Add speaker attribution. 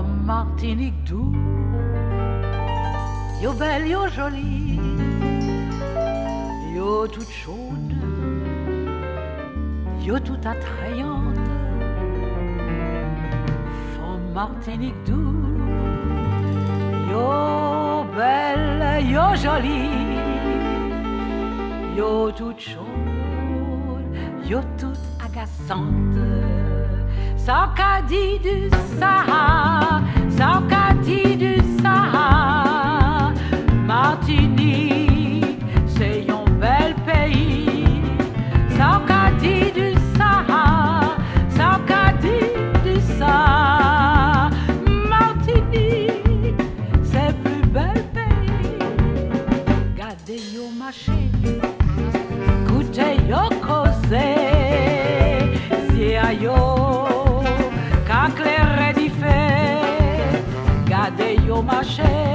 Speaker 1: Martinique doux, yo belle, yo jolie, yo toute chaude, yo toute attrayante, femme Martinique doux, yo belle, yo jolie, yo toute chaude, yo toute agaçante. Sacadi du Sahara, Sacadi du Sahara, Martinique, c'est un bel pays. Sacadi du Sahara, Sacadi du Sahara, Martinique, c'est plus bel pays. Gardez yo marché, goûtez yo causé, si a gardez yo marché,